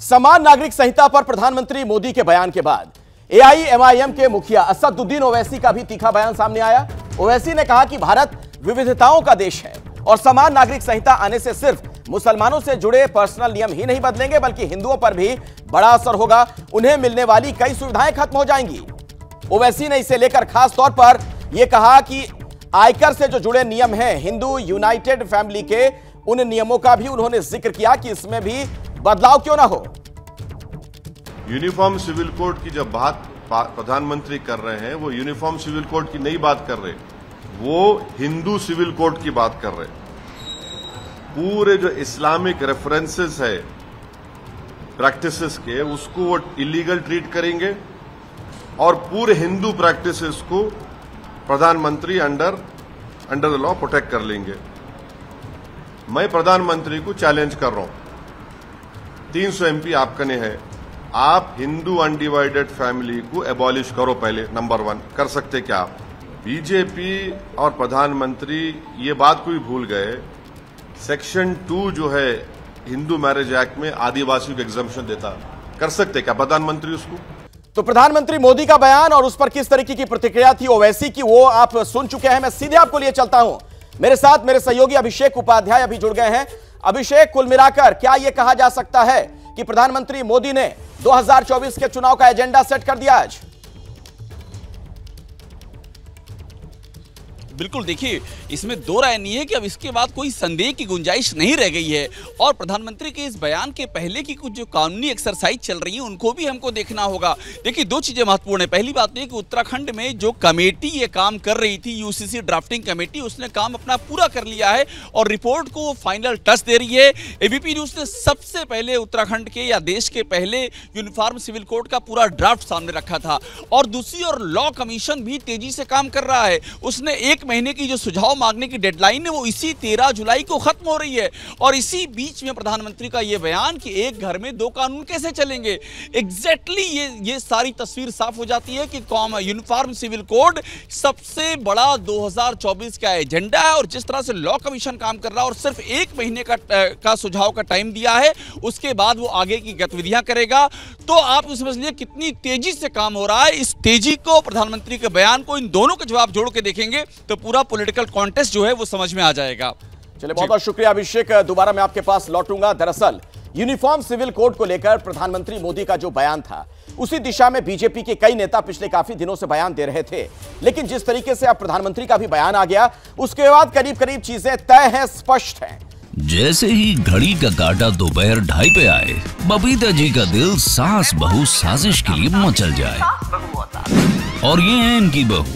समान नागरिक संहिता पर प्रधानमंत्री मोदी के बयान के बाद एआईएमआईएम के मुखिया असदुद्दीन ओवैसी का भी तीखा बयान सामने आया। ओवैसी ने कहा कि भारत विविधताओं का देश है और समान नागरिक संहिता आने से सिर्फ़ मुसलमानों से जुड़े पर्सनल नियम ही नहीं बदलेंगे, बल्कि हिंदुओं पर भी बड़ा असर होगा। उन्हें मिलने वाली कई सुविधाएँ खत्म हो जाएँगी। ओवैसी ने इसे लेकर खास तौर पर यह कहा कि आयकर से जो जुड़े नियम हैं, हिंदू यूनाइटेड फैमिली के, उन नियमों का भी उन्होंने ज़िक्र किया कि इसमें भी बदलाव क्यों ना हो? यूनिफॉर्म सिविल कोड की जब बात प्रधानमंत्री कर रहे हैं, वो यूनिफॉर्म सिविल कोड की नई बात कर रहे, वो हिंदू सिविल कोड की बात कर रहे। पूरे जो इस्लामिक रेफरेंसेस है प्रैक्टिसेस के, उसको वो इलीगल ट्रीट करेंगे और पूरे हिंदू प्रैक्टिसेस को प्रधानमंत्री under under the law protect कर लेंगे। मैं प्रधानमंत्री को चैलेंज कर रहा हूँ। 300 एमपी आपका ने है। आप हिंदू अनडिवाइडेड फैमिली को एबॉलिश करो पहले नंबर वन कर सकते क्या आप? बीजेपी और प्रधानमंत्री, ये बात को भी भूल गए। सेक्शन टू जो है, हिंदू मैरिज एक्ट में आदिवासियों को एग्जामेशन देता। कर सकते क्या प्रधानमंत्री उसको? तो प्रधानमंत्री मोदी का बयान और उस पर किस तरीके की प्रतिक्रिया थी ओवैसी की वो आप सुन चुके हैं। मैं सीधे आपको लिए चलता हूँ। मेरे साथ मेरे सहयोगी अभिषेक उपाध्याय अभी जुड़ गए हैं। अभिषेक, कुल मिलाकर, क्या यह कहा जा सकता है कि प्रधानमंत्री मोदी ने 2024 के चुनाव का एजेंडा सेट कर दिया आज? बिल्कुल, देखिए, इसमें दो राय नहीं है कि अब इसके बाद कोई संदेह की गुंजाइश नहीं रह गई है। और प्रधानमंत्री के इस बयान के पहले की कुछ जो कानूनी एक्सरसाइज चल रही है, उनको भी हमको देखना होगा। देखिए, दो चीज़ें महत्वपूर्ण है। पहली बात यह कि उत्तराखंड में जो कमेटी ये काम कर रही थी, यूसीसी ड्राफ्टिंग कमेटी, उसने काम अपना पूरा कर लिया है और रिपोर्ट को फाइनल टच दे रही है। एबीपी न्यूज़ ने सबसे पहले उत्तराखंड के या देश के पहले यूनिफॉर्म सिविल कोड का पूरा ड्राफ्ट सामने रखा था। और दूसरी और लॉ कमीशन भी तेज़ी से काम कर रहा है। उसने एक महीने की जो सुझाव मांगने की डेडलाइन है, वो इसी तेरह जुलाई को खत्म हो रही है। और इसी बीच में प्रधानमंत्री का ये बयान कि एक घर में दो कानून कैसे चलेंगे? एग्जैक्टली ये ये सारी तस्वीर साफ़ हो जाती है कि कॉम यूनिफॉर्म सिविल कोड सबसे बड़ा 2024 का एजेंडा है और जिस तरह से लॉ कमीशन काम कर रहा है और सिर्फ़ एक महीने का का सुझाव का टाइम दिया है, उसके बाद वो आगे की गतिविधियाँ करेगा। तो आप समझ लिए कितनी तेज़ी से काम हो रहा है। इस तेज़ी को प्रधानमंत्री के बयान को इन दोनों के जवाब जोड़ के देखेंगे तो पूरा पॉलिटिकल कॉन्टेस्ट जो है वो समझ में आ जाएगा। चलिए बहुत बहुत शुक्रिया अभिषेक। दोबारा मैं आपके पास लौटूँगा। दरअसल यूनिफॉर्म सिविल कोड को लेकर प्रधानमंत्री मोदी का जो बयान था उसी दिशा में बीजेपी के कई नेता पिछले काफ़ी दिनों से बयान दे रहे थे। लेकिन जिस तरीके से अब प्रधानमंत्री का भी बयान आ गया उसके बाद करीब करीब चीज़ें तय हैं स्पष्ट हैं। जैसे ही घड़ी का काटा दोपहर ढाई पे आए बबीता जी का दिल सास बहू साजिश के लिए मचल जाए। और ये है इनकी बहू।